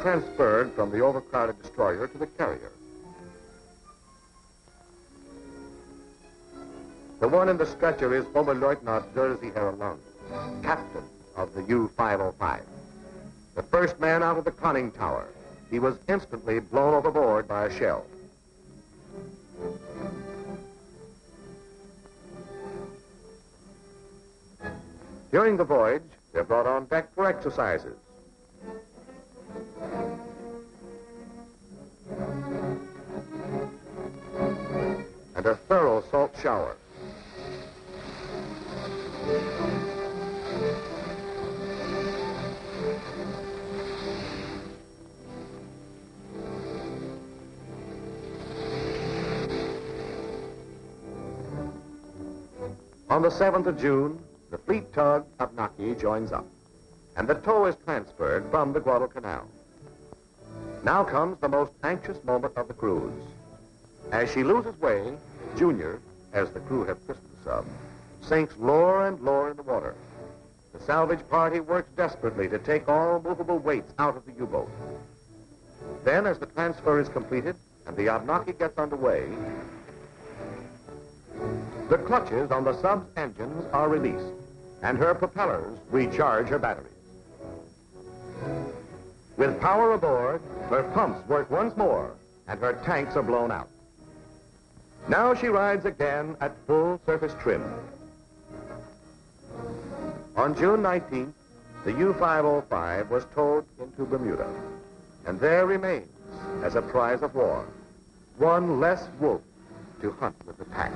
transferred from the overcrowded destroyer to the carrier. The one in the stretcher is Oberleutnant Jerzy Herr captain of the U-505. The first man out of the conning tower. He was instantly blown overboard by a shell. During the voyage, they're brought on deck for exercises. And a thorough salt shower. On the 7th of June, the fleet tug Abnaki joins up, and the tow is transferred from the Guadalcanal. Now comes the most anxious moment of the cruise. As she loses way, Junior, as the crew have christened the sub, sinks lower and lower in the water. The salvage party works desperately to take all movable weights out of the U-boat. Then, as the transfer is completed and the Abnaki gets underway, the clutches on the sub's engines are released, and her propellers recharge her batteries. With power aboard, her pumps work once more, and her tanks are blown out. Now she rides again at full surface trim. On June 19th, the U-505 was towed into Bermuda, and there remains as a prize of war, one less wolf to hunt with the pack.